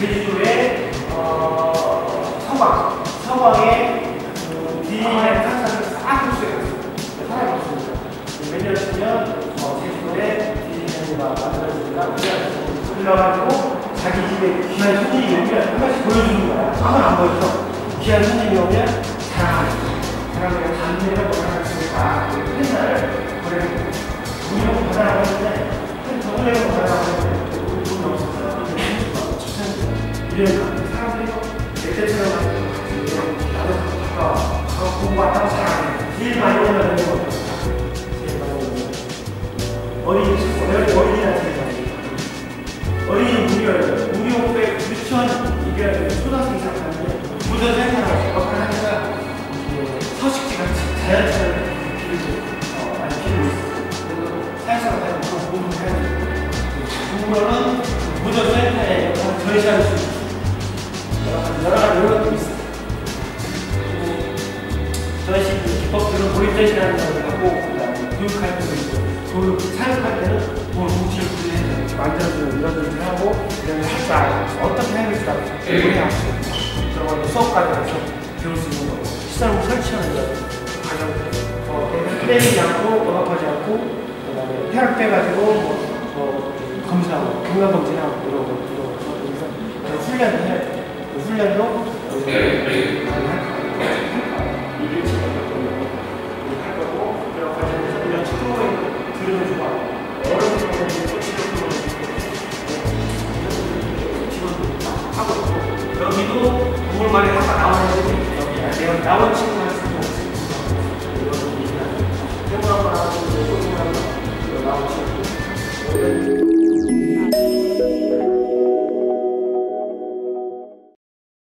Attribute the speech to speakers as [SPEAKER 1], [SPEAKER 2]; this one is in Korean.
[SPEAKER 1] 제주도의 어, 서광, 서광의 그 디자인 상상을 싹 흡수해갔어요. 살아봤습니다. 몇년 전면 어, 제주도에 디자인가 만들어지니까 그래가지고 자기 집에 귀한 손님이 오면 한 번씩 보여주는 거야. 한번 안 보여줘. 귀한 손님이 오면 자랑하는 거야. 자랑하면 단내를 못하 이래서 사람들이 내 때처럼 나도 가까 공부 왔다고 잘하네 제일 많이 오면 되는 거 제일 많이 오면 어린이 어린이 어린이한테 제일 많이 어린이 무료 무료 500 유치원 이게 초등학생 이상 가는데 무료 센터라고 역할을 하니까 이게 서식지 같이 자연스러운 길을 어, 많이 피고 있어요 그래서 사회생활 하는 그런 공부를 해야 돼요 공부는 무료 센터에 전시할 수 있어요 여러 가지 이런 것도 있어요. 그리고 그 기법들은 걸 하고 그다음에 교육할 때도 있고 교육 사육할 때는 뭐 뭉치를 구해서 만들어주는 이런 것을 하고 그다음에 학사 어떻게 해야겠다 공부해야 그런 수업 과정에서 배울 수 있는 거고 시설물 설치하는 거 과정 어, 빼지 않고 억압하지 않고 그다음에 혈압 빼가지고 뭐, 뭐 검사하고 건강 검진하고 이런 거 이런 거 그래서 그 훈련도 여기도 9월 말에 한번 나오는 여기 아, 나온 친구는